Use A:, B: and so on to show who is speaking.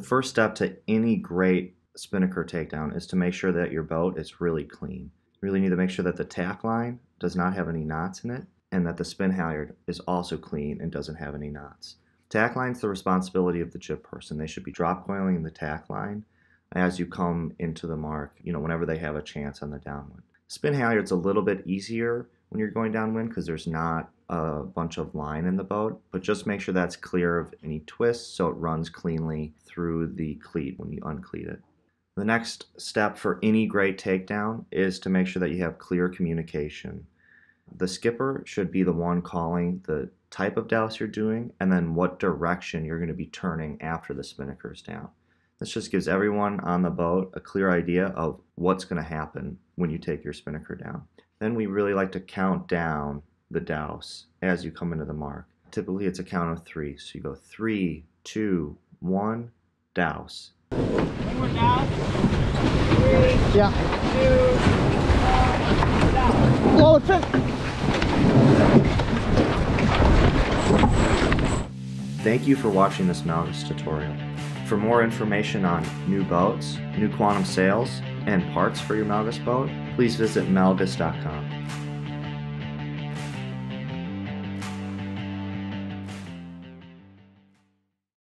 A: The first step to any great spinnaker takedown is to make sure that your boat is really clean. You really need to make sure that the tack line does not have any knots in it and that the spin halyard is also clean and doesn't have any knots. Tack line is the responsibility of the jib person. They should be drop coiling the tack line as you come into the mark, you know, whenever they have a chance on the downwind. Spin halyard's a little bit easier when you're going downwind because there's not a bunch of line in the boat, but just make sure that's clear of any twists so it runs cleanly through the cleat when you uncleat it. The next step for any great takedown is to make sure that you have clear communication. The skipper should be the one calling the type of douse you're doing and then what direction you're going to be turning after the spinnaker's down. This just gives everyone on the boat a clear idea of what's going to happen when you take your spinnaker down. Then we really like to count down the douse as you come into the mark. Typically it's a count of three. So you go three, two, one, douse.
B: One more douse. Three,
C: Yeah.
B: two, one, douse.
C: Blow it,
A: Thank you for watching this Melges tutorial. For more information on new boats, new quantum sails, and parts for your Melges boat, please visit melges.com.